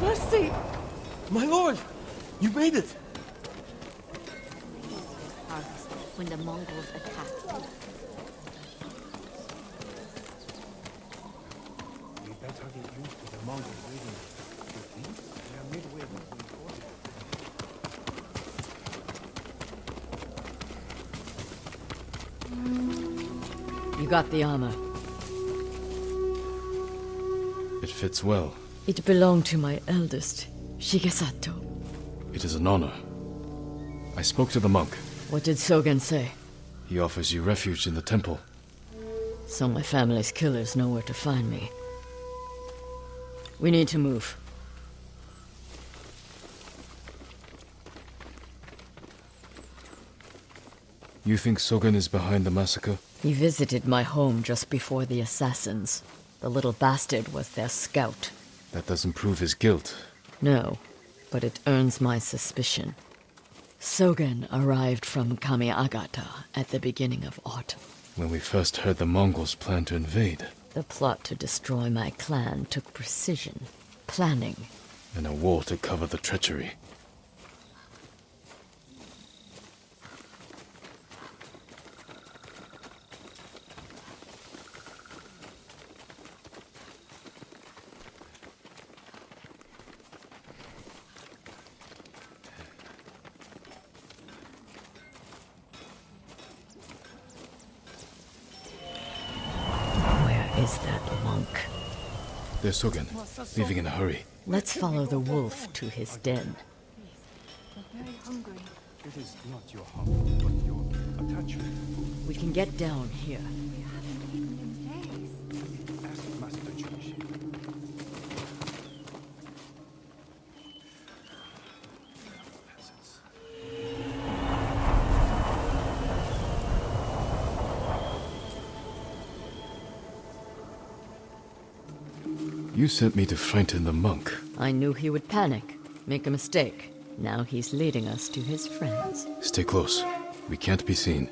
Mercy! My lord! You made it! When the Mongols attacked. We better get used to the Mongols raiding us. You think? We are midway between forces. You got the armor. It fits well. It belonged to my eldest, Shigesato. It is an honor. I spoke to the monk. What did Sogen say? He offers you refuge in the temple. So my family's killers know where to find me. We need to move. You think Sogen is behind the massacre? He visited my home just before the assassins. The little bastard was their scout. That doesn't prove his guilt. No, but it earns my suspicion. Sogen arrived from Kamiagata at the beginning of autumn. When we first heard the Mongols plan to invade, The plot to destroy my clan took precision, planning. and a war to cover the treachery. Where is that monk? There's Sogen, leaving in a hurry. Let's follow the wolf to his den. It is not your hunger, but your attachment. We can get down here. Sent me to frighten the monk. I knew he would panic, make a mistake. Now he's leading us to his friends. Stay close. We can't be seen.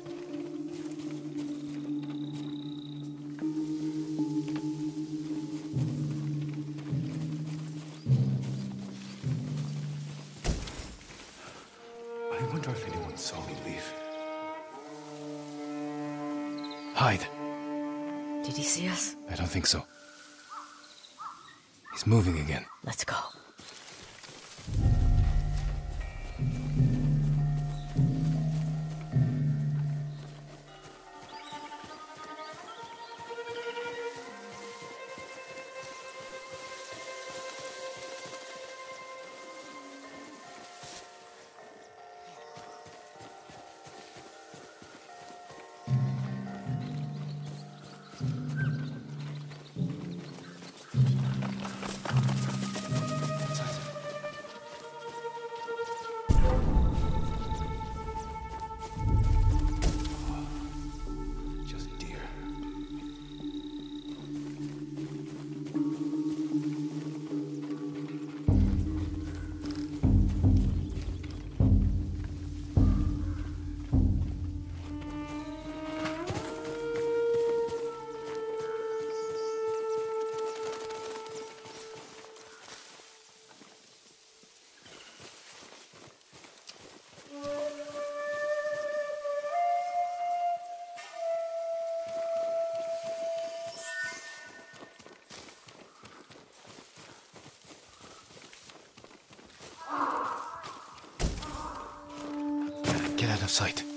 Get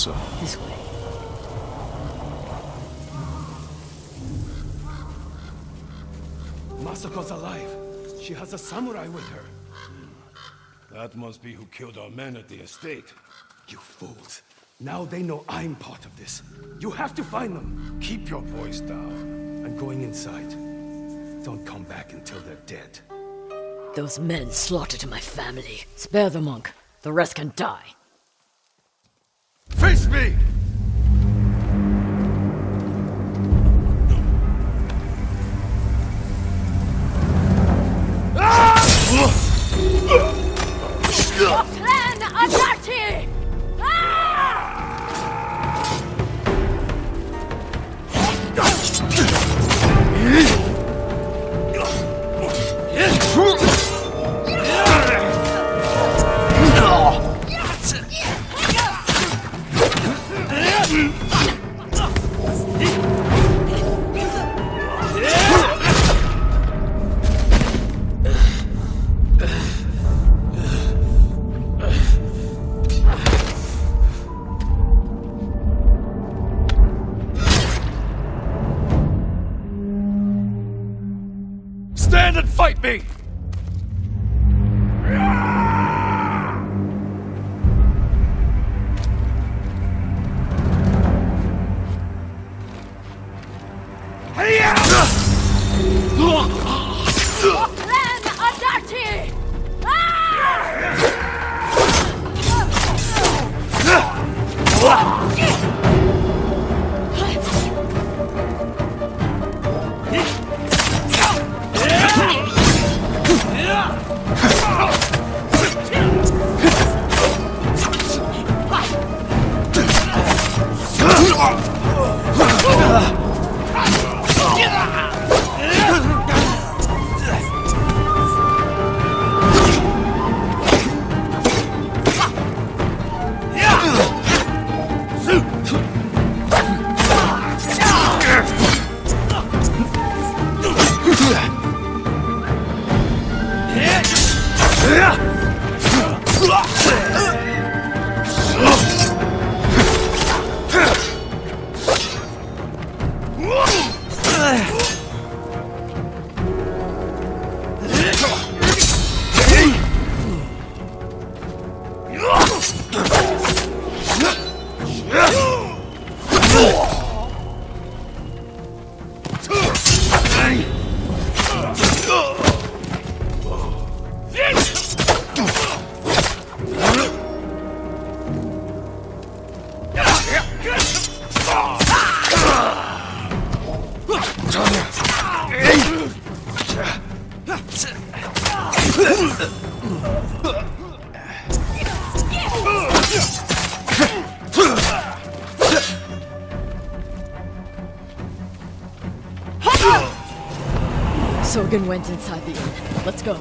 This way. Masako's alive. She has a samurai with her. That must be who killed our men at the estate. You fools. Now they know I'm part of this. You have to find them. Keep your voice down. I'm going inside. Don't come back until they're dead. Those men slaughtered my family. Spare the monk. The rest can die. Me! Sogen went inside the inn. Let's go.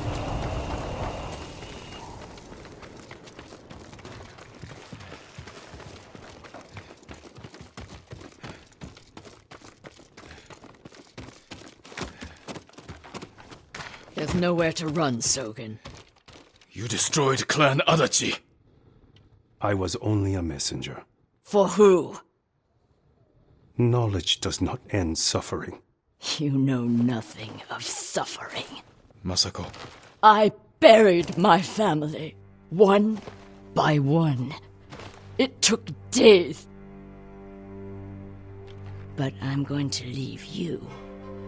There's nowhere to run, Sogen. You destroyed Clan Adachi. I was only a messenger. For who? Knowledge does not end suffering. You know nothing of suffering. Masako, I buried my family, one by one. It took days. But I'm going to leave you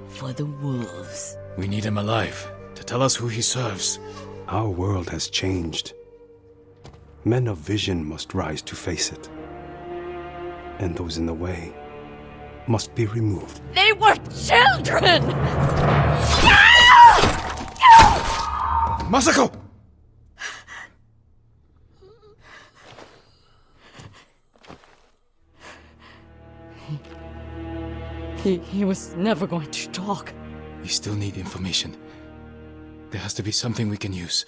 for the wolves. we need him alive to tell us who he serves. Our world has changed. Men of vision must rise to face it. And those in the way must be removed. They were children! Masako! He, he was never going to talk. We still need information. There has to be something we can use.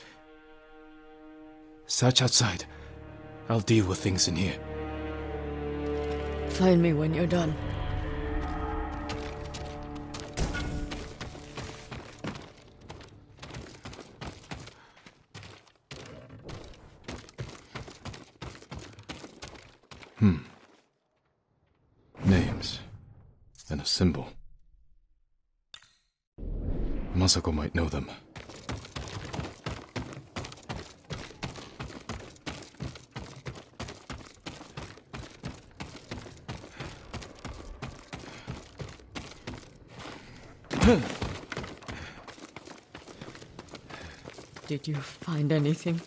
Search outside. I'll deal with things in here. Find me when you're done. Masako might know them. Did you find anything?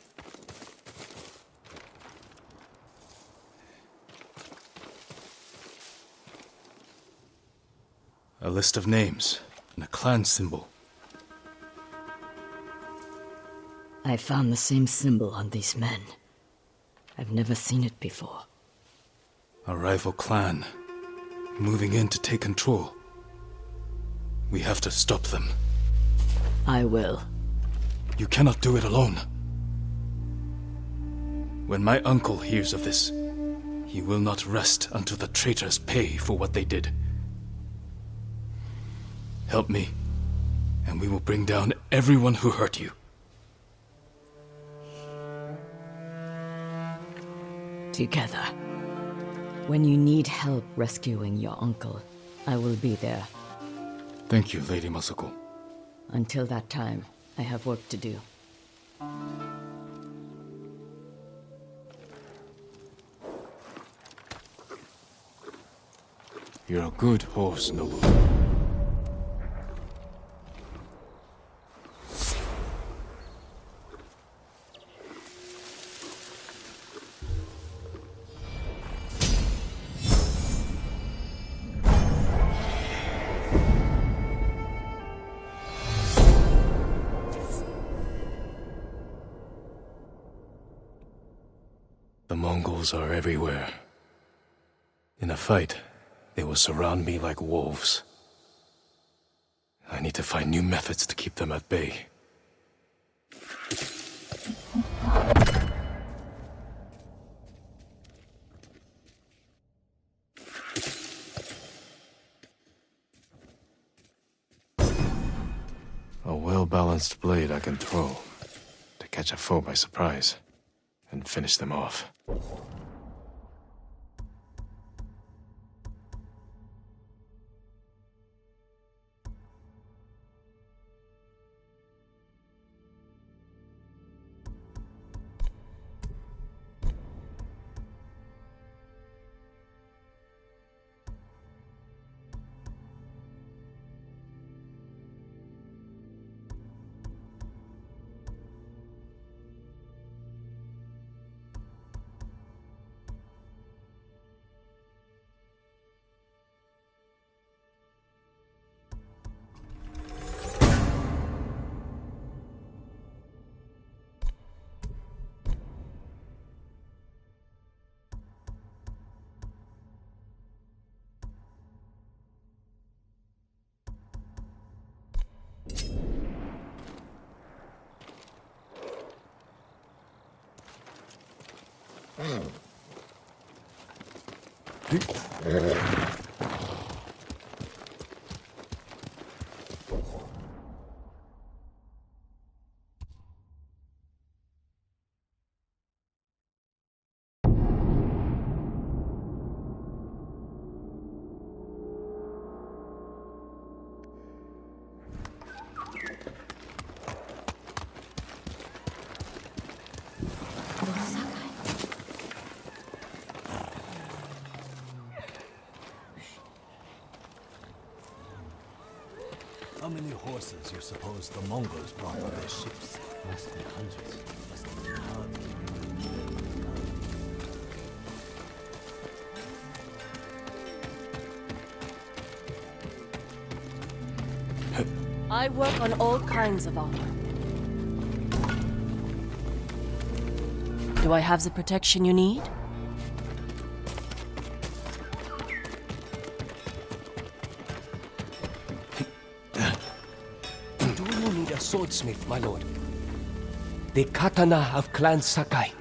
A list of names and a clan symbol. I found the same symbol on these men. I've never seen it before. A rival clan. Moving in to take control. We have to stop them. I will. You cannot do it alone. When my uncle hears of this, he will not rest until the traitors pay for what they did. Help me, and we will bring down everyone who hurt you. Together. When you need help rescuing your uncle, I will be there. Thank you, Lady Masako. Until that time, I have work to do. You're a good horse, Nobu. Mongols are everywhere. In a fight, they will surround me like wolves. I need to find new methods to keep them at bay. A well-balanced blade I can throw to catch a foe by surprise and finish them off. Hmm. You suppose the Mongols brought on their ships? Must be hundreds. Must be. I work on all kinds of armor. Do I have the protection you need? Swordsmith, my lord? The katana of Clan Sakai.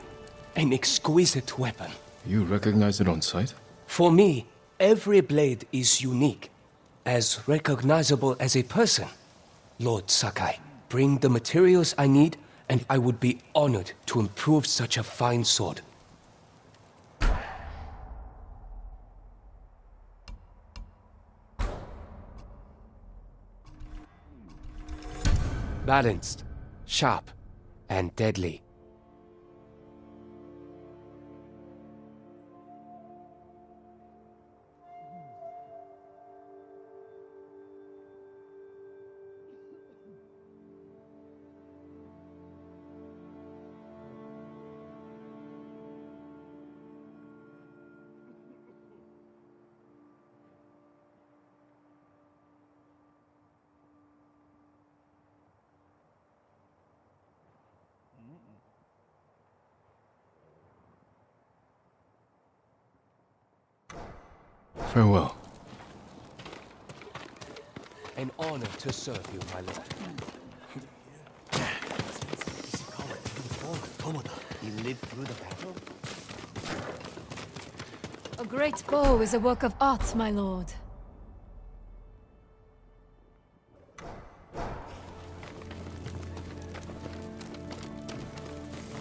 An exquisite weapon. You recognize it on sight? For me, every blade is unique. As recognizable as a person. Lord Sakai, bring the materials I need, and I would be honored to improve such a fine sword. Balanced, sharp, and deadly. Farewell. An honor to serve you, my lord. He lived through the battle? A great bow is a work of art, my lord.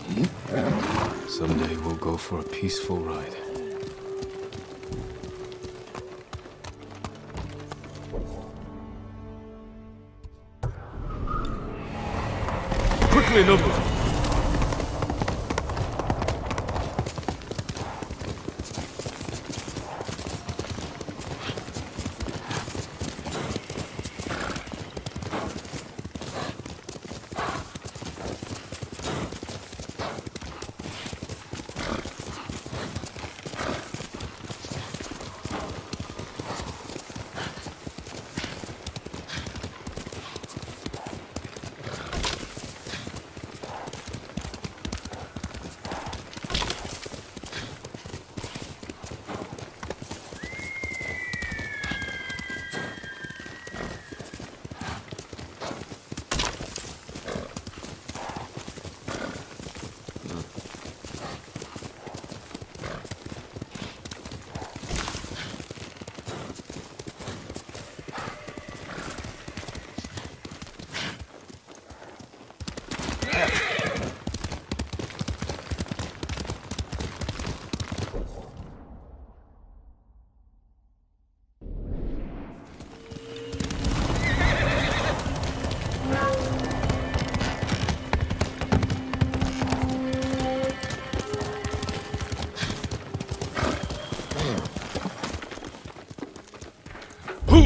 Hmm? Someday we'll go for a peaceful ride.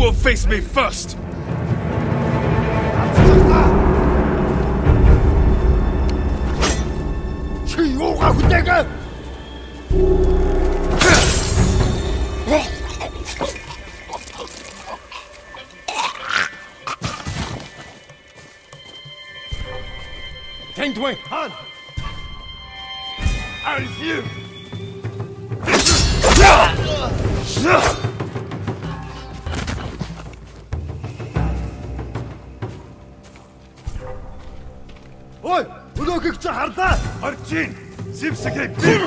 Will face me first? Thanh Thuy, Han! I refuse! Ой! хардаа! Орчин! Зевсэгийг би!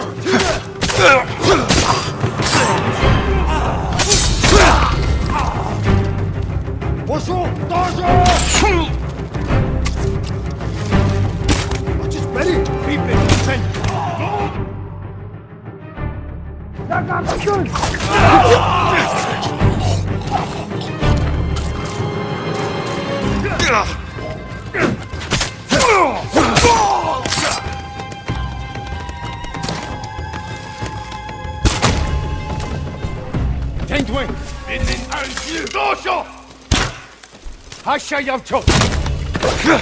Aşağı!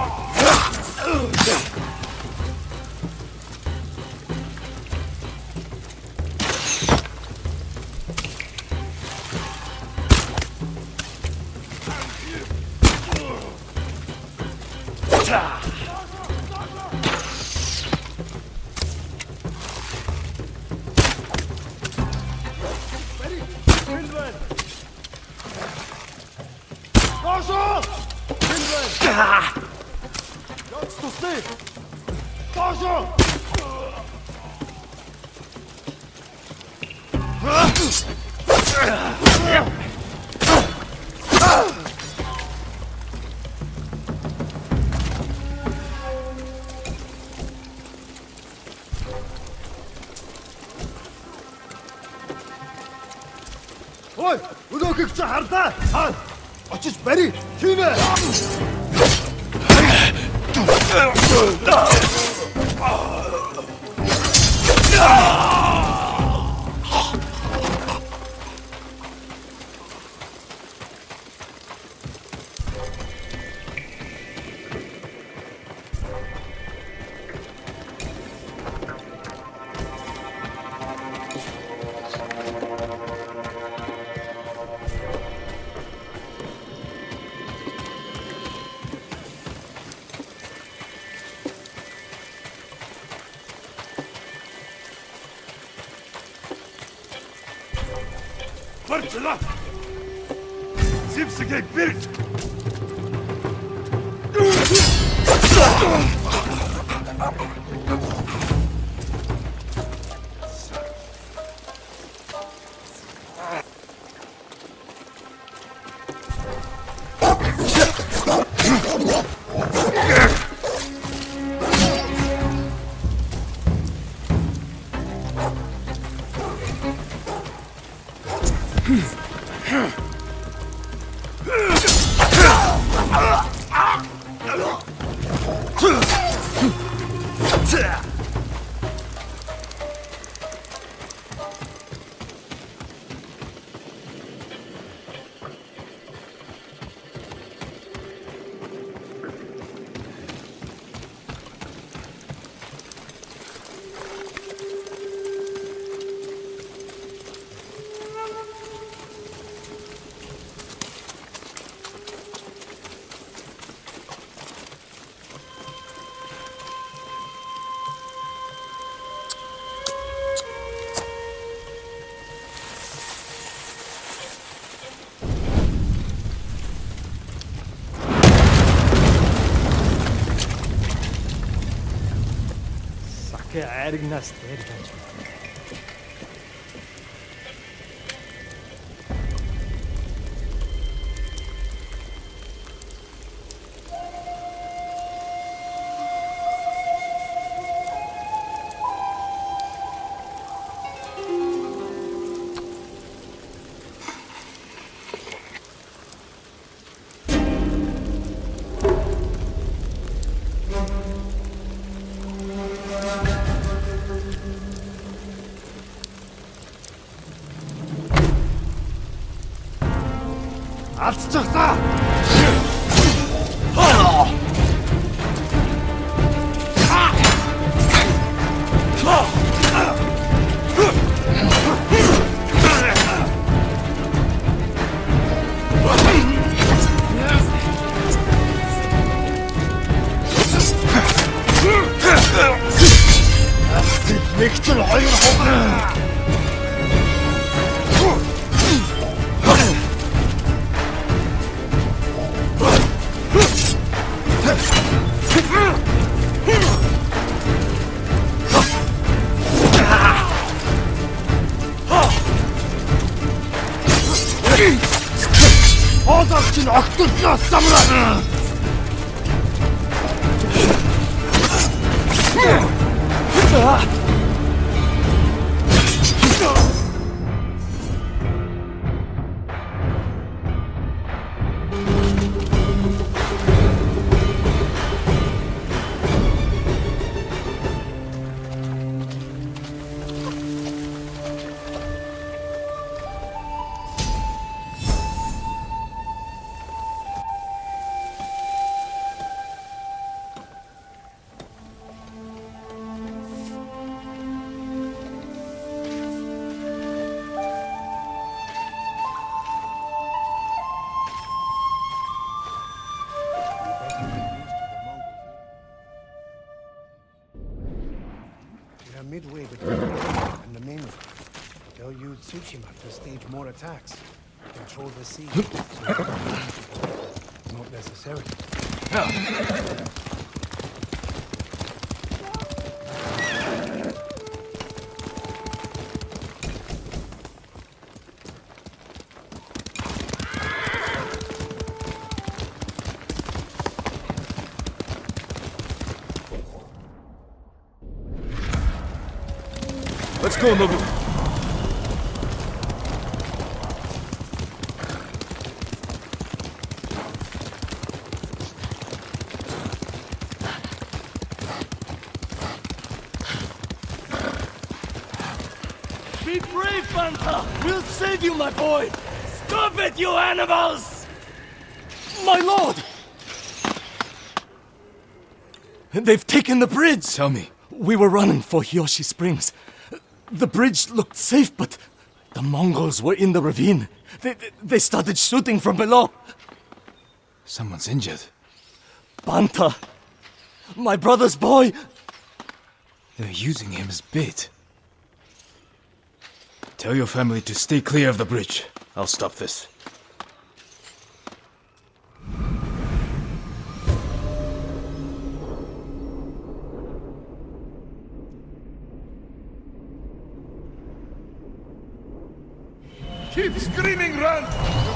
өнөөхийг чи хардаа. Аа. Очиж барь. Хийнэ. Барьчлаа. Huh. verteidigen lässt. Алдчихлаа. Ах ты самурай! Ah! The sea. Not necessary. Let's go, Nobu. Be brave, Banta! We'll save you, my boy! Stop it, you animals! My lord! They've taken the bridge! Tell me. We were running for Hiyoshi Springs. The bridge looked safe, but the Mongols were in the ravine. They, they, they started shooting from below. Someone's injured. Banta! My brother's boy! They're using him as bait. Tell your family to stay clear of the bridge. I'll stop this. Keep screaming, run! Your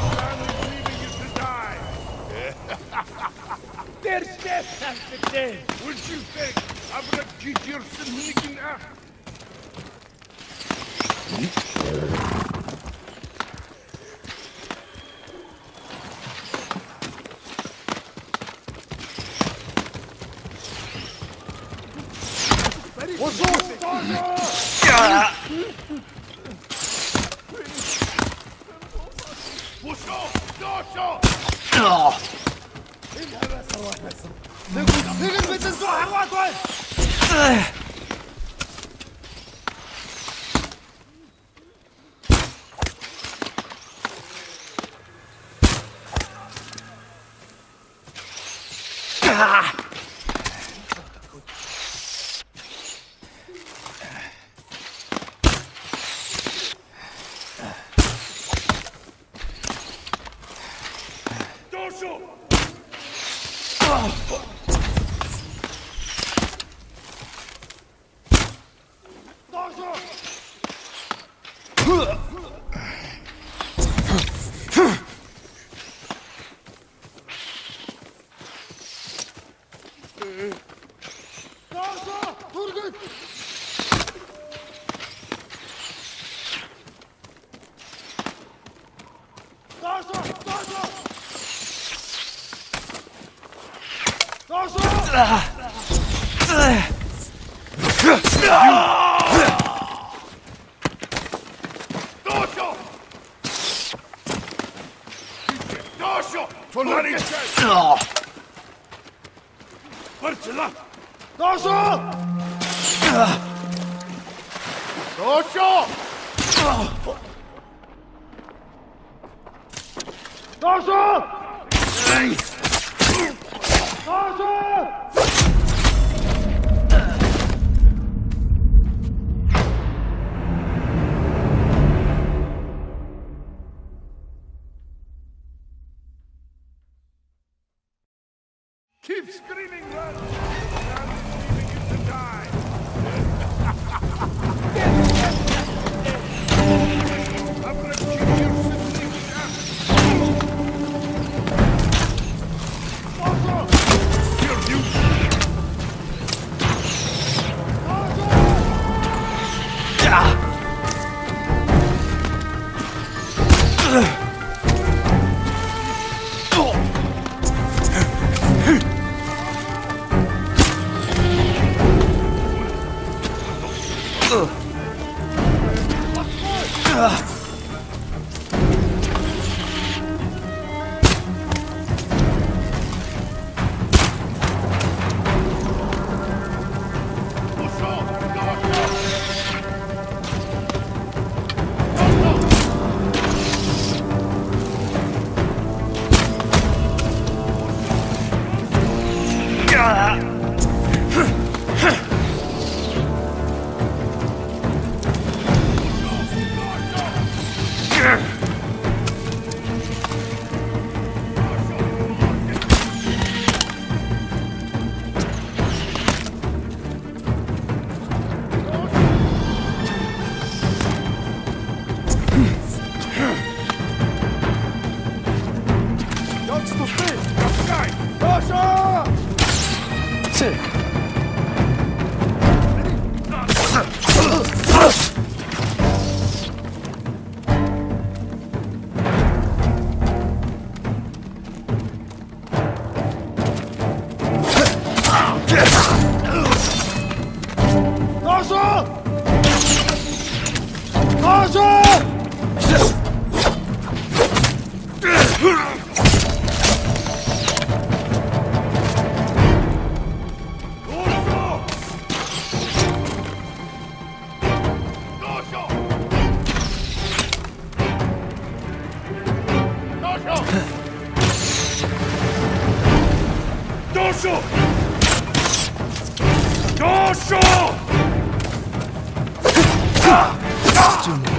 plan is leaving you to die. There's death after death! What you think? Abrak your sneaking up together. Dorsho! Keep screaming, run! Leaving you. 杀！救！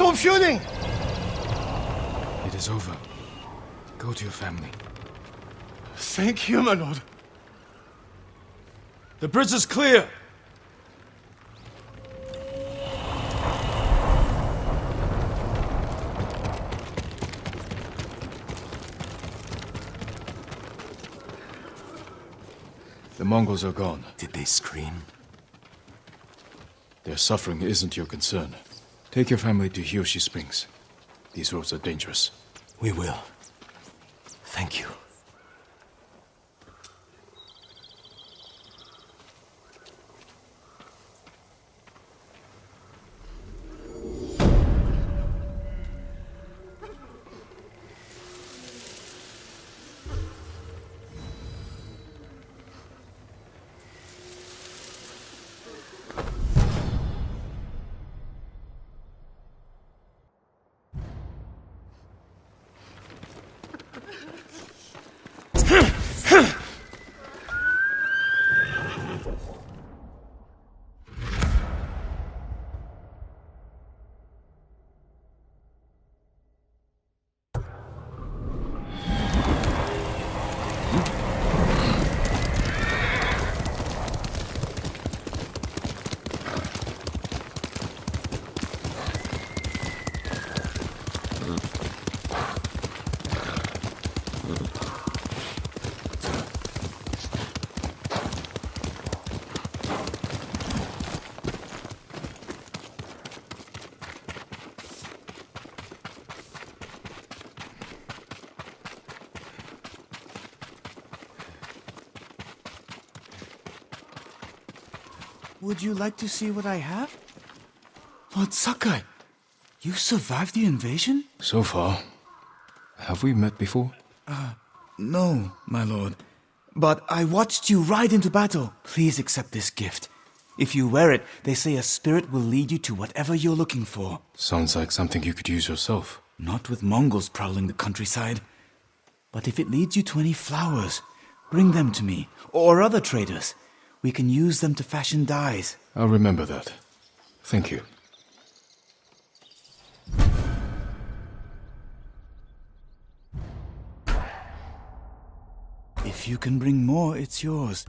Stop shooting! It is over. Go to your family. Thank you, my lord. The bridge is clear! The Mongols are gone. Did they scream? Their suffering isn't your concern. Take your family to Hiyoshi Springs. These roads are dangerous. We will. Thank you. Would you like to see what I have? Lord Sakai, you survived the invasion? So far. Have we met before? Uh, no, my lord. But I watched you ride into battle. Please accept this gift. If you wear it, they say a spirit will lead you to whatever you're looking for. Sounds like something you could use yourself. Not with Mongols prowling the countryside. But if it leads you to any flowers, bring them to me, or other traders. We can use them to fashion dyes. I'll remember that. Thank you. If you can bring more, it's yours.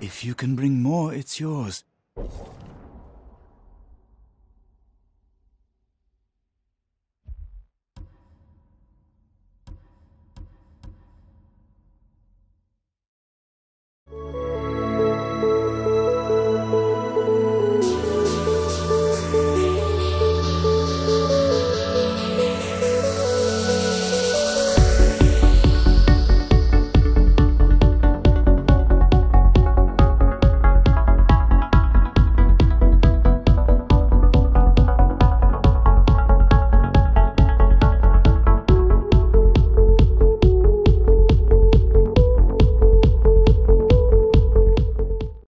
If you can bring more, it's yours.